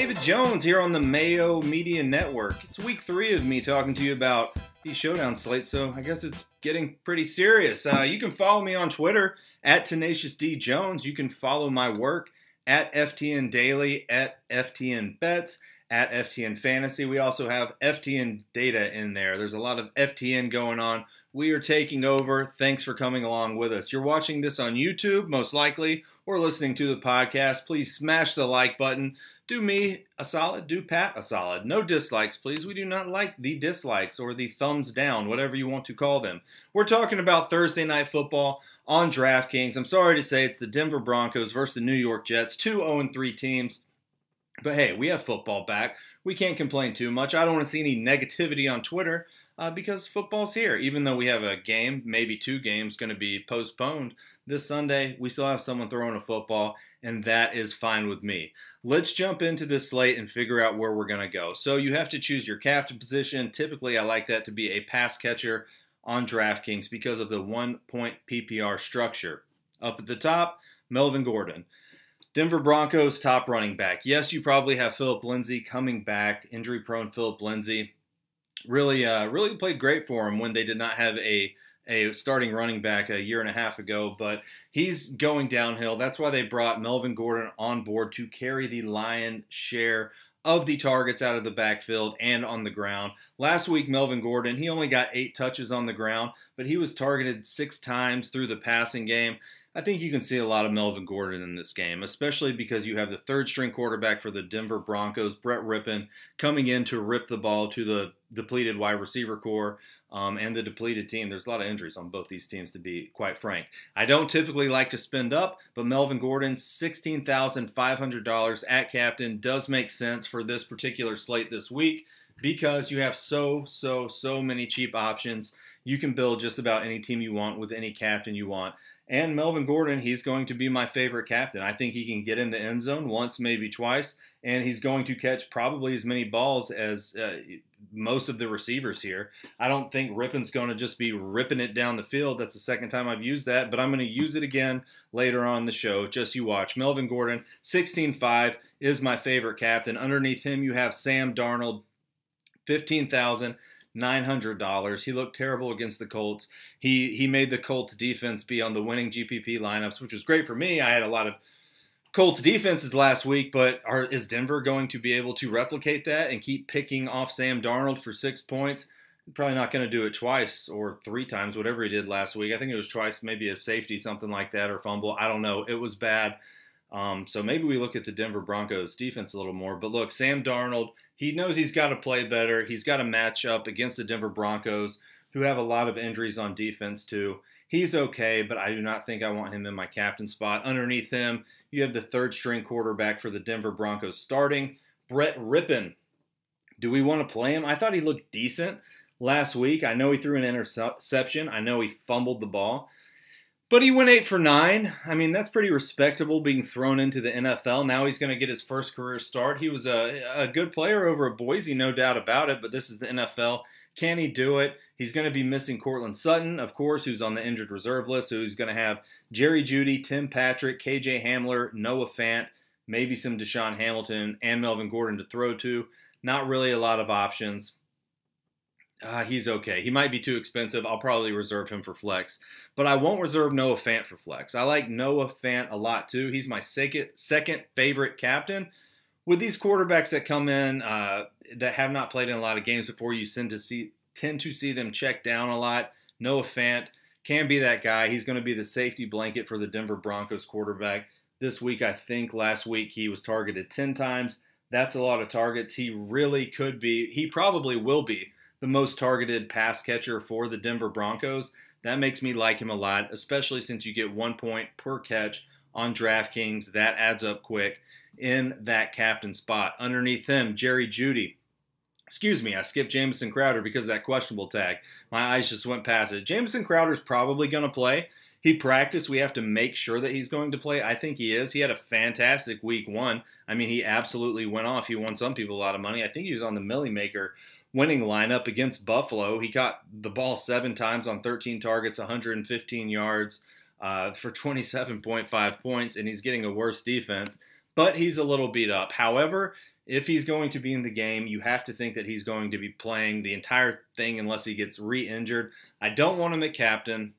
David Jones here on the Mayo Media Network. It's week three of me talking to you about the showdown slate, so I guess it's getting pretty serious. Uh, you can follow me on Twitter at Tenacious D Jones. You can follow my work at FTN Daily, at FTN Bets, at FTN Fantasy. We also have FTN Data in there. There's a lot of FTN going on. We are taking over. Thanks for coming along with us. You're watching this on YouTube, most likely, or listening to the podcast. Please smash the like button do me a solid, do Pat a solid. No dislikes, please. We do not like the dislikes or the thumbs down, whatever you want to call them. We're talking about Thursday night football on DraftKings. I'm sorry to say it's the Denver Broncos versus the New York Jets, two 0 3 teams. But hey, we have football back. We can't complain too much. I don't want to see any negativity on Twitter uh, because football's here. Even though we have a game, maybe two games, going to be postponed this Sunday, we still have someone throwing a football, and that is fine with me. Let's jump into this slate and figure out where we're going to go. So you have to choose your captain position. Typically, I like that to be a pass catcher on DraftKings because of the one point PPR structure. Up at the top, Melvin Gordon. Denver Broncos top running back. Yes, you probably have Phillip Lindsay coming back, injury prone Phillip Lindsay. Really, uh, really played great for him when they did not have a a starting running back a year and a half ago, but he's going downhill. That's why they brought Melvin Gordon on board to carry the lion share of the targets out of the backfield and on the ground. Last week, Melvin Gordon, he only got eight touches on the ground, but he was targeted six times through the passing game. I think you can see a lot of Melvin Gordon in this game, especially because you have the third string quarterback for the Denver Broncos, Brett Rypien, coming in to rip the ball to the depleted wide receiver corps um, and the depleted team. There's a lot of injuries on both these teams, to be quite frank. I don't typically like to spend up, but Melvin Gordon, $16,500 at captain, does make sense for this particular slate this week because you have so, so, so many cheap options. You can build just about any team you want with any captain you want. And Melvin Gordon, he's going to be my favorite captain. I think he can get in the end zone once, maybe twice, and he's going to catch probably as many balls as uh, most of the receivers here. I don't think Rypien's going to just be ripping it down the field. That's the second time I've used that, but I'm going to use it again later on the show. Just you watch. Melvin Gordon, 16.5 is my favorite captain. Underneath him, you have Sam Darnold, 15,000. $900. He looked terrible against the Colts. He he made the Colts defense be on the winning GPP lineups, which was great for me. I had a lot of Colts defenses last week, but are, is Denver going to be able to replicate that and keep picking off Sam Darnold for six points? Probably not going to do it twice or three times, whatever he did last week. I think it was twice, maybe a safety, something like that, or fumble. I don't know. It was bad. Um, so maybe we look at the Denver Broncos defense a little more. But look, Sam Darnold, he knows he's got to play better. He's got to match up against the Denver Broncos, who have a lot of injuries on defense too. He's okay, but I do not think I want him in my captain spot. Underneath him, you have the third string quarterback for the Denver Broncos starting, Brett Rypien. Do we want to play him? I thought he looked decent last week. I know he threw an interception. I know he fumbled the ball. But he went eight for nine. I mean, that's pretty respectable being thrown into the NFL. Now he's going to get his first career start. He was a, a good player over at Boise, no doubt about it, but this is the NFL. Can he do it? He's going to be missing Courtland Sutton, of course, who's on the injured reserve list. He's going to have Jerry Jeudy, Tim Patrick, KJ Hamler, Noah Fant, maybe some DaeSean Hamilton, and Melvin Gordon to throw to. Not really a lot of options. Uh, he's okay. He might be too expensive. I'll probably reserve him for flex, but I won't reserve Noah Fant for flex. I like Noah Fant a lot too. He's my second second favorite captain. With these quarterbacks that come in uh, that have not played in a lot of games before, you tend to see tend to see them check down a lot. Noah Fant can be that guy. He's going to be the safety blanket for the Denver Broncos quarterback this week. I think last week he was targeted 10 times. That's a lot of targets. He really could be, he probably will be the most targeted pass catcher for the Denver Broncos. That makes me like him a lot, especially since you get one point per catch on DraftKings. That adds up quick in that captain spot. Underneath him, Jerry Jeudy. Excuse me, I skipped Jamison Crowder because of that questionable tag. My eyes just went past it. Jamison Crowder's probably going to play. He practiced. We have to make sure that he's going to play. I think he is. He had a fantastic week one. I mean, he absolutely went off. He won some people a lot of money. I think he was on the Milly Maker winning lineup against Buffalo. He got the ball seven times on 13 targets, 115 yards uh, for 27.5 points, and he's getting a worse defense. But he's a little beat up. However, if he's going to be in the game, you have to think that he's going to be playing the entire thing unless he gets re injured. I don't want him at captain.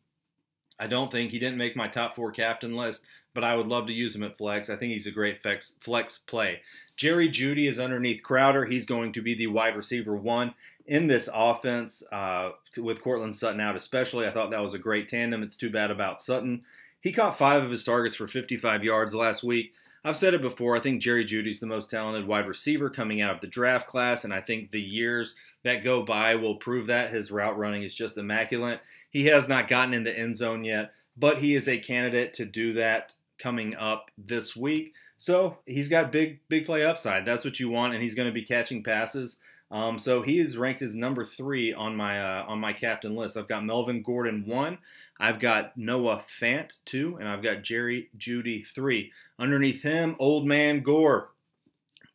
I don't think he didn't make my top four captain list, but I would love to use him at flex. I think he's a great flex, flex play. Jerry Jeudy is underneath Crowder. He's going to be the wide receiver one in this offense uh, with Courtland Sutton out, especially. I thought that was a great tandem. It's too bad about Sutton. He caught five of his targets for 55 yards last week. I've said it before. I think Jerry Jeudy's the most talented wide receiver coming out of the draft class, and I think the years that go by will prove that. His route running is just immaculate. He has not gotten in the end zone yet, but he is a candidate to do that coming up this week. So he's got big, big play upside. That's what you want, and he's going to be catching passes. Um, so he is ranked as number three on my uh, on my captain list. I've got Melvin Gordon one, I've got Noah Fant two, and I've got Jerry Jeudy three. Underneath him, Old Man Gore,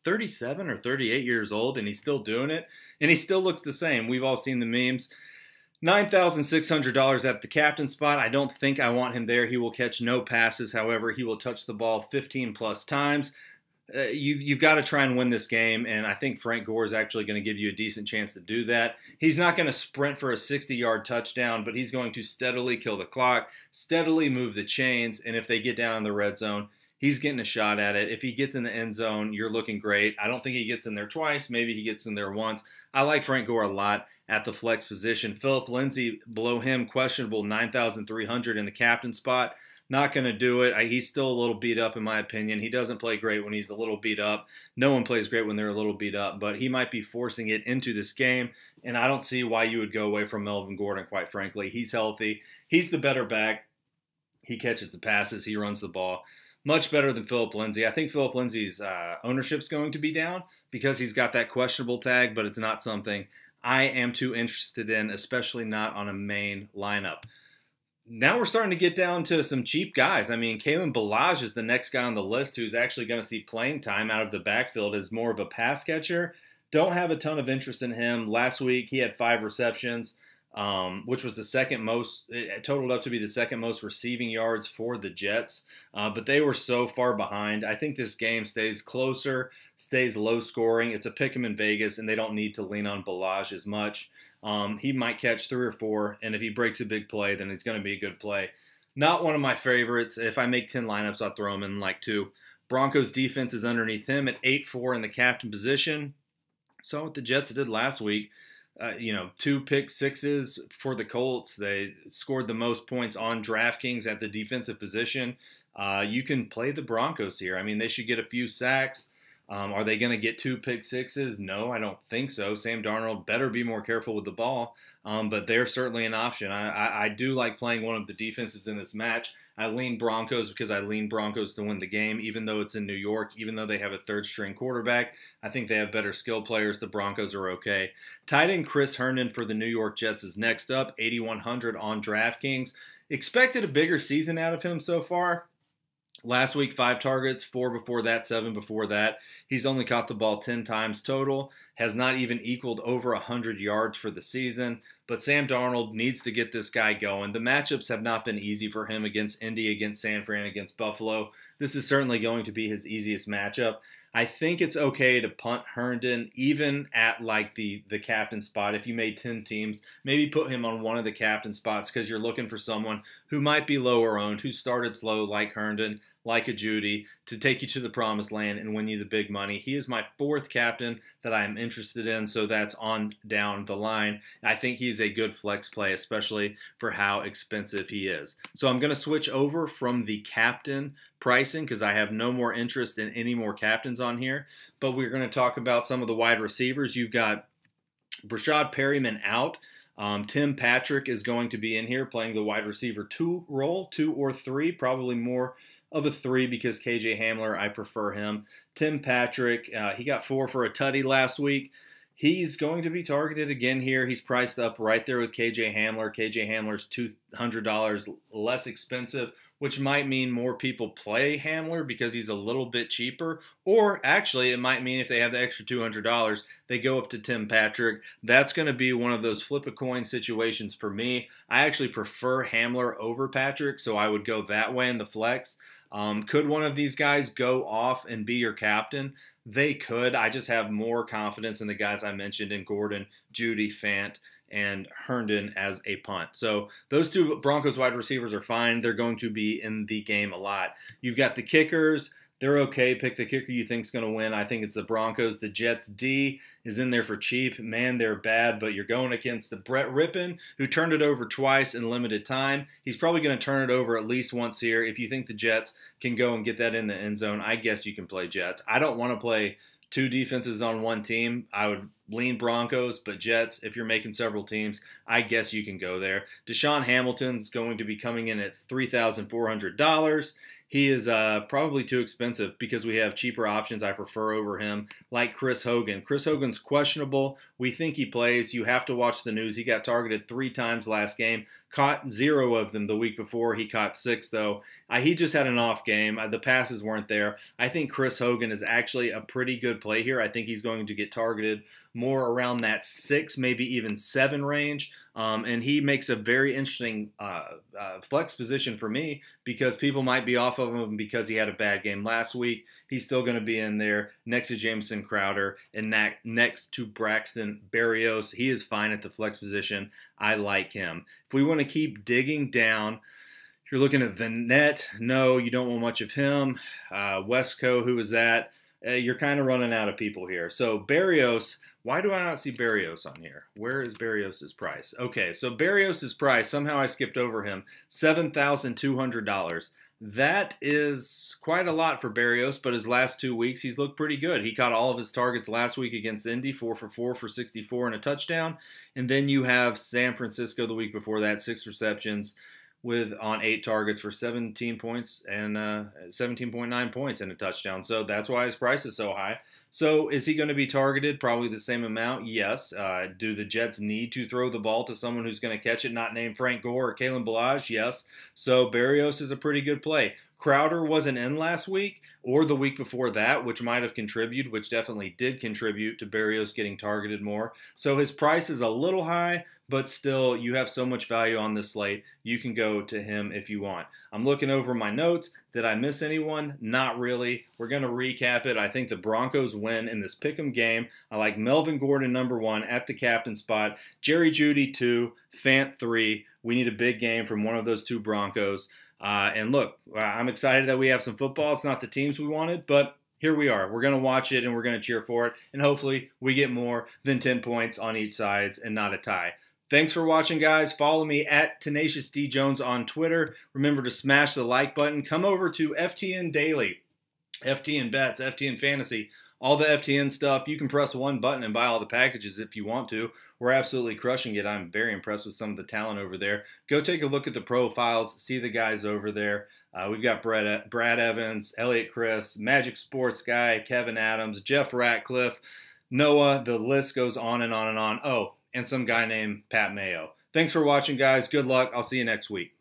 37 or 38 years old, and he's still doing it, and he still looks the same. We've all seen the memes. $9,600 at the captain spot. I don't think I want him there. He will catch no passes. However, he will touch the ball 15 plus times. Uh, you've, you've got to try and win this game, and I think Frank Gore is actually going to give you a decent chance to do that. He's not going to sprint for a 60 yard touchdown, but he's going to steadily kill the clock, steadily move the chains, and if they get down in the red zone, he's getting a shot at it. If he gets in the end zone, you're looking great. I don't think he gets in there twice. Maybe he gets in there once. I like Frank Gore a lot at the flex position. Phillip Lindsay below him, questionable 9,300 in the captain spot. Not going to do it. I, he's still a little beat up, in my opinion. He doesn't play great when he's a little beat up. No one plays great when they're a little beat up, but he might be forcing it into this game. And I don't see why you would go away from Melvin Gordon, quite frankly. He's healthy. He's the better back. He catches the passes, he runs the ball much better than Phillip Lindsay. I think Phillip Lindsay's uh, ownership's going to be down because he's got that questionable tag, but it's not something I am too interested in, especially not on a main lineup. Now we're starting to get down to some cheap guys. I mean, Kalen Ballage is the next guy on the list who's actually going to see playing time out of the backfield as more of a pass catcher. Don't have a ton of interest in him. Last week he had five receptions um, which was the second most, it totaled up to be the second most receiving yards for the Jets. Uh, but they were so far behind. I think this game stays closer, stays low scoring. It's a pick 'em in Vegas, and they don't need to lean on Ballage as much. Um, he might catch three or four, and if he breaks a big play, then it's going to be a good play. Not one of my favorites. If I make 10 lineups, I'll throw him in like two. Broncos defense is underneath him at 8 4 in the captain position. So what the Jets did last week uh, you know, two pick sixes for the Colts. They scored the most points on DraftKings at the defensive position. Uh, you can play the Broncos here. I mean, they should get a few sacks. Um, are they going to get two pick sixes? No, I don't think so. Sam Darnold better be more careful with the ball, um, but they're certainly an option. I, I, I do like playing one of the defenses in this match. I lean Broncos because I lean Broncos to win the game, even though it's in New York, even though they have a third string quarterback. I think they have better skill players. The Broncos are okay. Tight end Chris Herndon for the New York Jets is next up, 8,100 on DraftKings. Expected a bigger season out of him so far. Last week, five targets, four before that, seven before that. He's only caught the ball 10 times total, has not even equaled over 100 yards for the season. But Sam Darnold needs to get this guy going. The matchups have not been easy for him against Indy, against San Fran, against Buffalo. This is certainly going to be his easiest matchup. I think it's okay to punt Herndon even at like the the captain spot. If you made 10 teams, maybe put him on one of the captain spots because you're looking for someone who might be lower owned, who started slow like Herndon, like a Jeudy to take you to the promised land and win you the big money. He is my fourth captain that I am interested in, so that's on down the line. I think he's a good flex play, especially for how expensive he is. So I'm going to switch over from the captain pricing because I have no more interest in any more captains on here. But we're going to talk about some of the wide receivers. You've got Breshad Perriman out. Um, Tim Patrick is going to be in here playing the wide receiver two role, two or three, probably more of a three because KJ Hamler, I prefer him. Tim Patrick, uh, he got four for a tutty last week. He's going to be targeted again here. He's priced up right there with KJ Hamler. KJ Hamler's $200 less expensive which might mean more people play Hamler because he's a little bit cheaper. Or actually, it might mean if they have the extra $200, they go up to Tim Patrick. That's going to be one of those flip a coin situations for me. I actually prefer Hamler over Patrick, so I would go that way in the flex. Um, could one of these guys go off and be your captain? They could. I just have more confidence in the guys I mentioned in Gordon, Jeudy, Fant, and Herndon as a punt. So those two Broncos wide receivers are fine. They're going to be in the game a lot. You've got the kickers. They're okay. Pick the kicker you think's going to win. I think it's the Broncos. The Jets D is in there for cheap. Man, they're bad, but you're going against the Brett Rypien, who turned it over twice in limited time. He's probably going to turn it over at least once here. If you think the Jets can go and get that in the end zone, I guess you can play Jets. I don't want to play two defenses on one team. I would lean Broncos, but Jets, if you're making several teams, I guess you can go there. DaeSean Hamilton's going to be coming in at $3,400. He is uh, probably too expensive because we have cheaper options I prefer over him, like Chris Hogan. Chris Hogan's questionable. We think he plays. You have to watch the news. He got targeted three times last game, caught zero of them the week before. He caught six, though. Uh, he just had an off game. Uh, the passes weren't there. I think Chris Hogan is actually a pretty good play here. I think he's going to get targeted more around that six, maybe even seven range. Um, and he makes a very interesting uh, uh, flex position for me because people might be off of him because he had a bad game last week. He's still going to be in there next to Jamison Crowder and next to Braxton Berrios. He is fine at the flex position. I like him. If we want to keep digging down, you're looking at Vannett. No, you don't want much of him. Uh, Wesco, who is that? Uh, you're kind of running out of people here. So Berrios, why do I not see Berrios on here? Where is Berrios' price? Okay, so Berrios' price, somehow I skipped over him, $7,200. That is quite a lot for Berrios, but his last two weeks, he's looked pretty good. He caught all of his targets last week against Indy, 4 for 4 for 64 and a touchdown. And then you have San Francisco the week before that, six receptions with on eight targets for 17 points and uh, 17.9 points and a touchdown. So that's why his price is so high. So is he going to be targeted? Probably the same amount. Yes. Uh, do the Jets need to throw the ball to someone who's going to catch it, not named Frank Gore or Kalen Ballage? Yes. So Berrios is a pretty good play. Crowder wasn't in last week or the week before that, which might have contributed, which definitely did contribute to Berrios getting targeted more. So his price is a little high, but still, you have so much value on this slate. You can go to him if you want. I'm looking over my notes. Did I miss anyone? Not really. We're going to recap it. I think the Broncos win in this pick'em game. I like Melvin Gordon number one at the captain spot. Jerry Jeudy, two. Fant three. We need a big game from one of those two Broncos. Uh, and look, I'm excited that we have some football. It's not the teams we wanted, but here we are. We're going to watch it and we're going to cheer for it. And hopefully we get more than 10 points on each sides and not a tie. Thanks for watching, guys. Follow me at Tenacious D Jones on Twitter. Remember to smash the like button. Come over to FTN Daily, FTN Bets, FTN Fantasy, all the FTN stuff. You can press one button and buy all the packages if you want to. We're absolutely crushing it. I'm very impressed with some of the talent over there. Go take a look at the profiles, see the guys over there. Uh, we've got Brad, Brad Evans, Elliot Chris, Magic Sports Guy, Kevin Adams, Jeff Ratcliffe, Noah. The list goes on and on and on. Oh, and some guy named Pat Mayo. Thanks for watching, guys. Good luck. I'll see you next week.